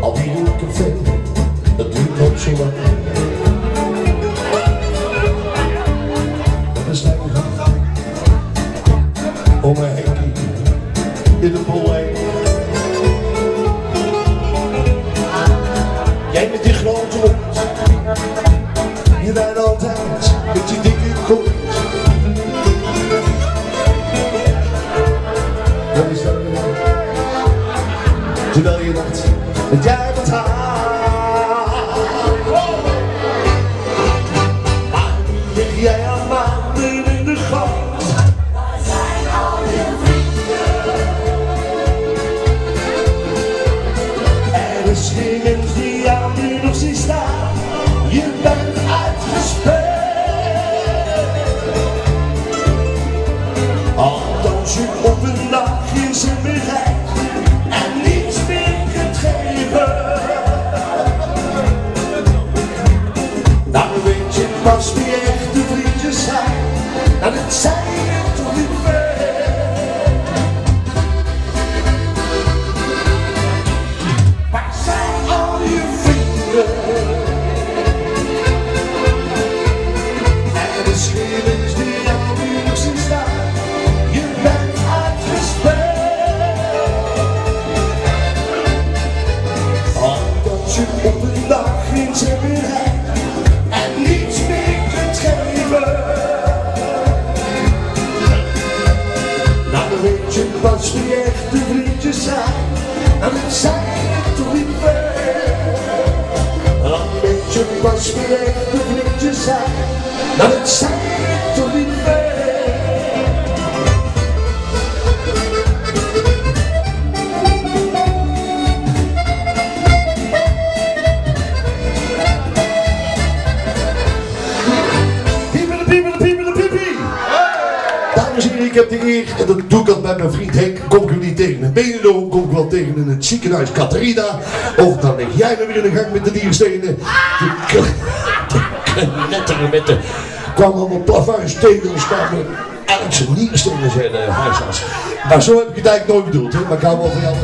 Al die een veel, dat duurt nog zo lang. We zijn gegaan om een hekkie in de bollijn. Jij met die grote mond, je bent altijd met die terwijl je dat jij het haalt. Maar nu lig jij al maanden in de gang. Waar zijn al je vrienden? Er is die jou nu nog ziet staan. Je bent zin en niets meer nou, je pas de vriendjes zijn en het zijn het liever. Dan nou, je pas de vriendjes zijn nou, en het zijn het. De de. Dames en heren, ik heb de eer, en dat doe ik al bij mijn vriend Henk, kom ik niet tegen in Benidorm, kom ik wel tegen in het ziekenhuis Catharina. Of dan lig jij weer in de gang met de dierstenen. De knetteren met de, kwamen allemaal plavuistegels, kwamen uit zijn nierstenen zijn huisarts. Maar zo heb ik het eigenlijk nooit bedoeld, hè. maar ik hou wel van jou.